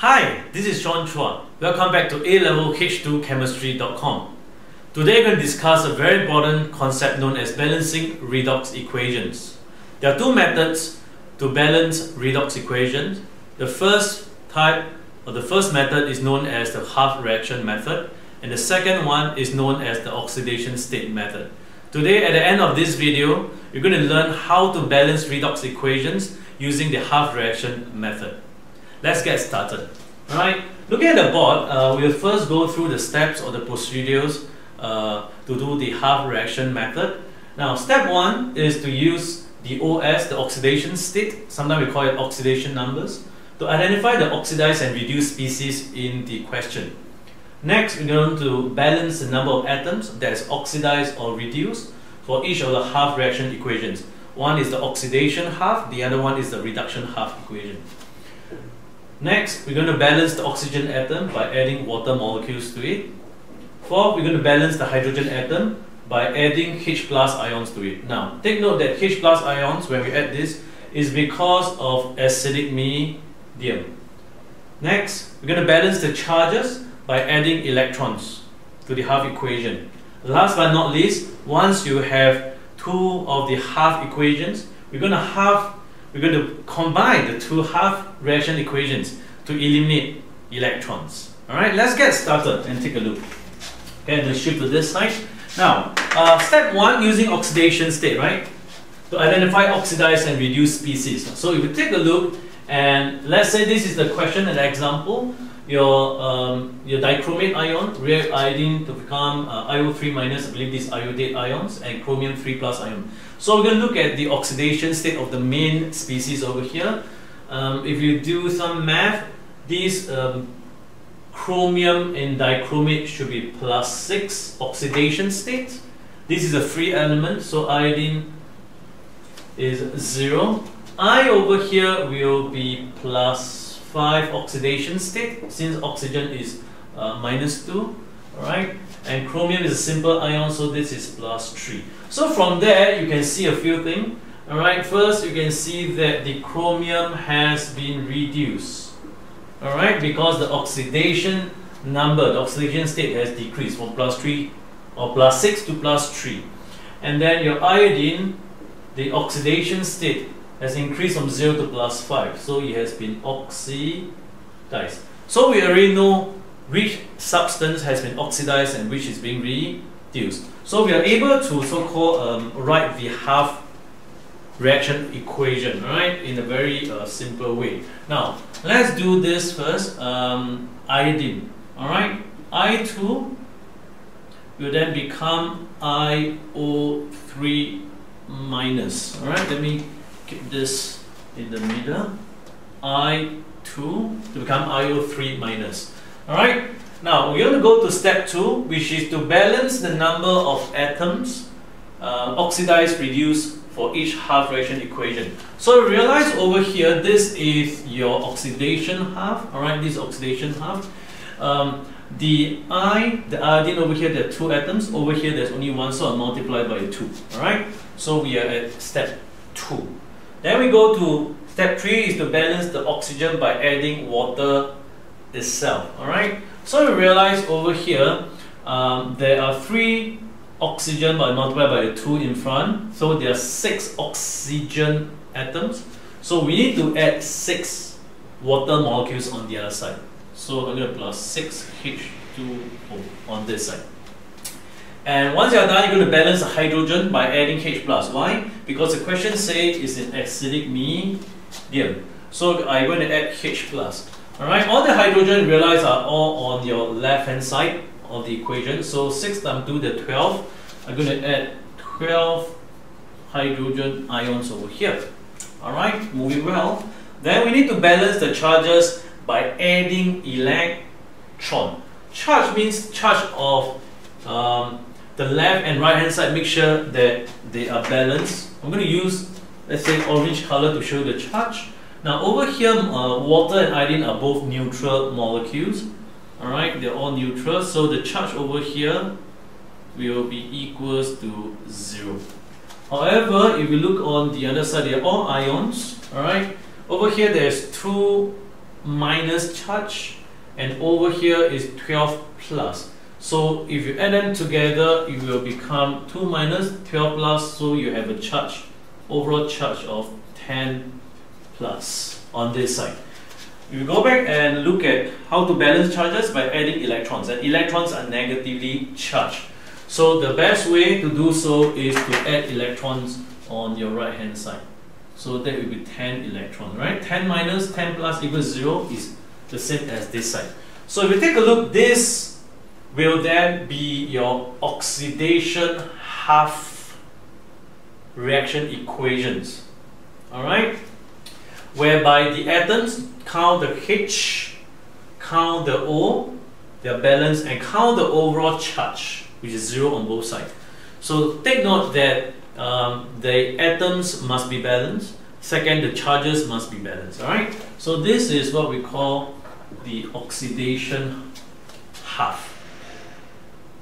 Hi, this is Sean Chua. Welcome back to A-Level H2Chemistry.com. Today we're going to discuss a very important concept known as balancing redox equations. There are two methods to balance redox equations. The first type or the first method is known as the half reaction method and the second one is known as the oxidation state method. Today at the end of this video, you're going to learn how to balance redox equations using the half reaction method. Let's get started. Alright, looking at the board, uh, we'll first go through the steps or the procedures uh, to do the half reaction method. Now, step one is to use the OS, the oxidation state, sometimes we call it oxidation numbers, to identify the oxidized and reduced species in the question. Next, we're going to balance the number of atoms that is oxidized or reduced for each of the half reaction equations. One is the oxidation half, the other one is the reduction half equation. Next, we're going to balance the oxygen atom by adding water molecules to it. Fourth, we're going to balance the hydrogen atom by adding H plus ions to it. Now, take note that H plus ions, when we add this, is because of acidic medium. Next, we're going to balance the charges by adding electrons to the half equation. Last but not least, once you have two of the half equations, we're going to have we're going to combine the two half reaction equations to eliminate electrons. Alright, let's get started and take a look. Okay, let's shift to this side. Now, uh, step one using oxidation state, right? To identify oxidized and reduced species. So if you take a look and let's say this is the question and example, your um, your dichromate ion react iodine to become uh, IO3 minus, I believe these iodate ions, and chromium 3 plus ion. So we're going to look at the oxidation state of the main species over here. Um, if you do some math, these um, chromium and dichromate should be plus 6 oxidation state. This is a free element, so iodine is 0. I over here will be plus 5 oxidation state since oxygen is uh, minus 2 alright? And chromium is a simple ion so this is plus 3 so from there you can see a few things. Alright? First you can see that the chromium has been reduced. Alright? Because the oxidation number the oxidation state has decreased from plus 3 or plus 6 to plus 3 and then your iodine the oxidation state has increased from 0 to plus 5. So it has been oxidized. So we already know which substance has been oxidized and which is being reduced. So we are able to so-called um, write the half reaction equation, right, in a very uh, simple way. Now, let's do this first. Um, iodine, all right, I2 will then become IO3 minus, all right. Let me keep this in the middle, I2 to become IO3 minus. Alright, now we're going to go to step 2, which is to balance the number of atoms uh, oxidized, reduced for each half reaction equation. So realize over here, this is your oxidation half, alright, this oxidation half. Um, the I, the iodine over here, there are two atoms. Over here, there's only one, so I multiply by 2. Alright? So we are at step 2. Then we go to step 3 is to balance the oxygen by adding water itself. Alright, so we realize over here um, there are 3 oxygen by multiplied by 2 in front. So there are 6 oxygen atoms. So we need to add 6 water molecules on the other side. So I'm going to plus 6 H2O on this side. And once you're done, you're going to balance the hydrogen by adding H+. plus. Why? Because the question says it's an acidic medium. So I'm going to add H+. plus. Alright, all the hydrogen realize are all on your left hand side of the equation. So 6 times 2, the 12. I'm going to add 12 hydrogen ions over here. Alright, moving well. Then we need to balance the charges by adding electron. Charge means charge of um, the left and right hand side, make sure that they are balanced. I'm going to use, let's say, orange color to show the charge. Now over here, uh, water and iodine are both neutral molecules. Alright, they're all neutral. So the charge over here will be equals to 0. However, if you look on the other side, they are all ions. Alright, over here there's two minus charge and over here is 12 plus. So if you add them together, it will become 2 minus 12 plus, so you have a charge, overall charge of 10 plus on this side. If We go back and look at how to balance charges by adding electrons. And electrons are negatively charged. So the best way to do so is to add electrons on your right hand side. So that will be 10 electrons, right? 10 minus 10 plus equals 0 is the same as this side. So if you take a look, this will then be your oxidation half reaction equations. Alright? Whereby the atoms count the H, count the O, their balance, and count the overall charge, which is zero on both sides. So take note that um, the atoms must be balanced. Second, the charges must be balanced. All right. So this is what we call the oxidation half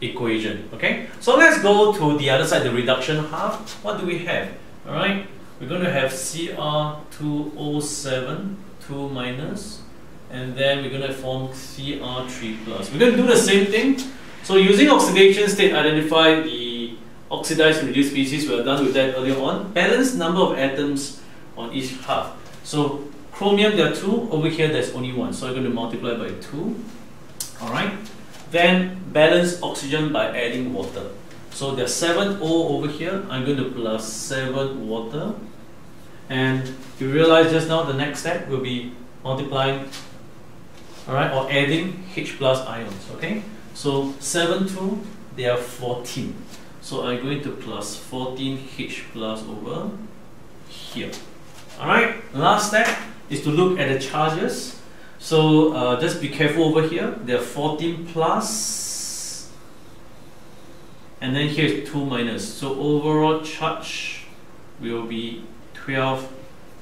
equation. Okay. So let's go to the other side, the reduction half. What do we have? All right. We're going to have Cr2O7 2 minus and then we're going to form Cr3 plus. We're going to do the same thing. So using oxidation state, identify the oxidized and reduced species. We are done with that earlier on. Balance number of atoms on each half. So chromium there are two. Over here there's only one. So I'm going to multiply by two. All right. Then balance oxygen by adding water. So there's 7 O over here. I'm going to plus 7 water. And you realize just now the next step will be multiplying, all right, or adding H plus ions, okay? So 7 2, they are 14. So I'm going to plus 14 H plus over here. All right, last step is to look at the charges. So uh, just be careful over here. There are 14 plus, and then here's 2 minus. So overall charge will be 12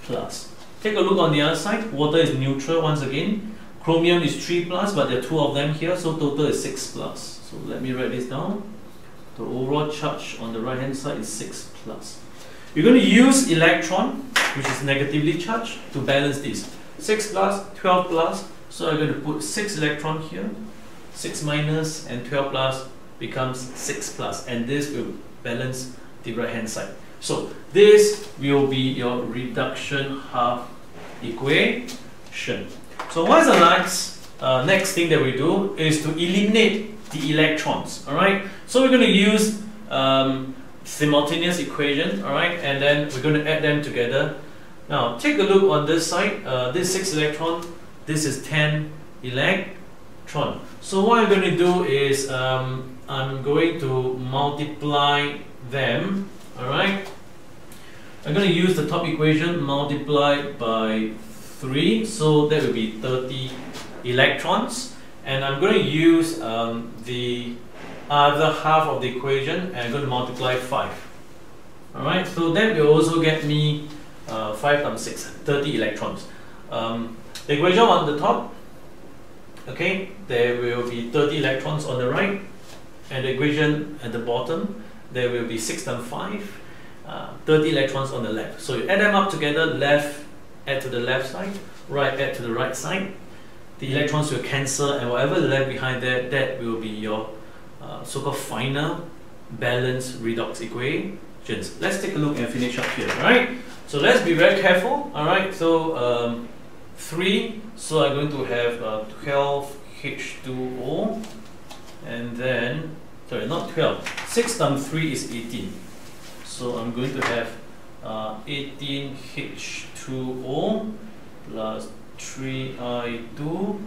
plus. Take a look on the other side. Water is neutral once again. Chromium is 3 plus, but there are two of them here, so total is 6 plus. So let me write this down. The overall charge on the right hand side is 6 plus. You're going to use electron, which is negatively charged, to balance this. 6 plus, 12 plus, so I'm going to put 6 electron here, 6 minus, and 12 plus becomes 6 plus, and this will balance the right hand side. So this will be your reduction half equation. So what's the next uh, next thing that we do is to eliminate the electrons. All right. So we're going to use um, simultaneous equation. All right, and then we're going to add them together. Now take a look on this side. Uh, this six electron. This is ten electron. So what I'm going to do is um, I'm going to multiply them Alright? I'm going to use the top equation multiplied by 3, so that will be 30 electrons. And I'm going to use um, the other half of the equation and I'm going to multiply 5. Alright, so that will also get me uh, 5 times 6, 30 electrons. Um, the equation on the top, okay, there will be 30 electrons on the right, and the equation at the bottom, there will be 6 times 5, uh, 30 electrons on the left. So you add them up together, left add to the left side, right add to the right side. The electrons will cancel and whatever left behind there, that will be your uh, so-called final balance redox equations. Let's take a look and finish up here, alright? So let's be very careful, alright? So um, 3, so I'm going to have uh, 12 H2O and then sorry, not 12. 6 times 3 is 18. So I'm going to have uh, 18H2O plus 3I2.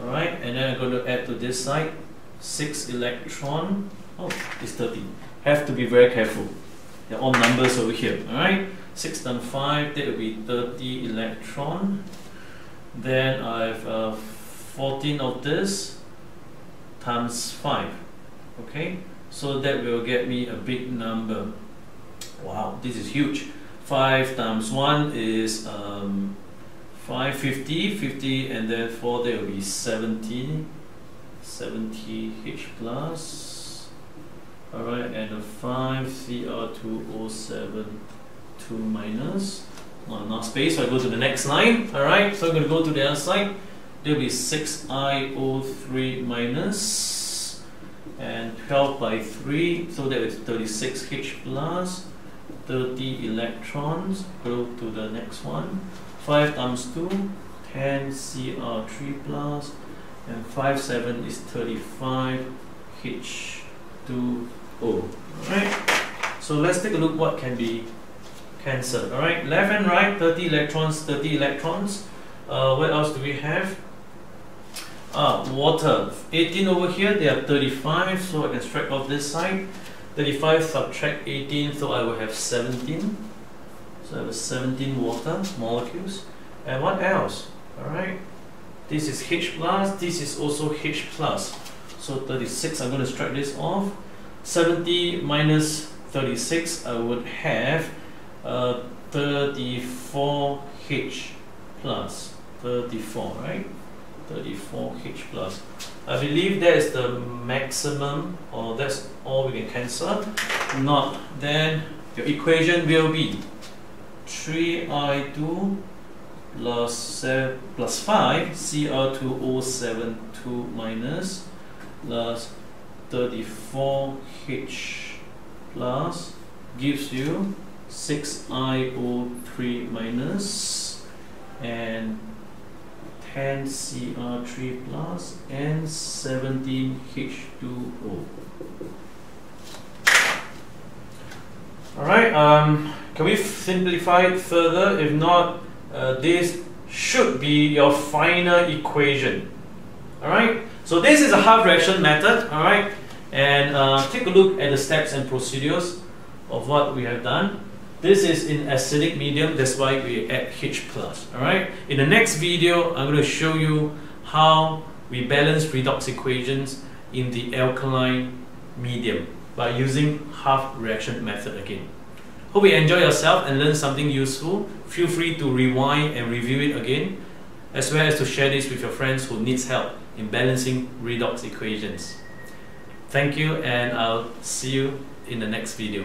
Alright, and then I'm going to add to this side 6 electron. Oh, it's 13. Have to be very careful. They're all numbers over here. Alright, 6 times 5, that will be 30 electron. Then I have uh, 14 of this times 5 okay? So that will get me a big number. Wow this is huge. 5 times 1 is um, 550 50 and then 4 there will be 70 70 H plus. Alright and a 5 CR2O7 2 minus. Not space, so I go to the next line. Alright, so I'm going to go to the other side. There'll be 6IO3 minus and 12 by 3, so that is 36H plus 30 electrons. Go to the next one. 5 times 2, 10 Cr3 plus, and 5, 7 is 35 H2O. Alright, so let's take a look what can be cancelled. Alright, left and right, 30 electrons, 30 electrons. Uh, what else do we have? Ah, water. 18 over here, they are 35, so I can strike off this side. 35 subtract 18, so I will have 17. So I have 17 water molecules. And what else? Alright, this is H plus, this is also H plus. So 36, I'm going to strike this off. 70 minus 36, I would have uh, 34H plus. 34, right? 34H plus. I believe that is the maximum, or that's all we can cancel. Not, then your equation will be 3I2 plus, seven, plus 5 Cr2072 minus plus 34H plus gives you 6IO3 minus and 10 Cr3 plus and 17 H2O. Alright, um, can we simplify it further? If not, uh, this should be your final equation. Alright, so this is a half reaction method. Alright, and uh, take a look at the steps and procedures of what we have done. This is in acidic medium, that's why we add H+. plus. Alright, in the next video, I'm going to show you how we balance redox equations in the alkaline medium by using half reaction method again. Hope you enjoy yourself and learn something useful. Feel free to rewind and review it again, as well as to share this with your friends who needs help in balancing redox equations. Thank you and I'll see you in the next video.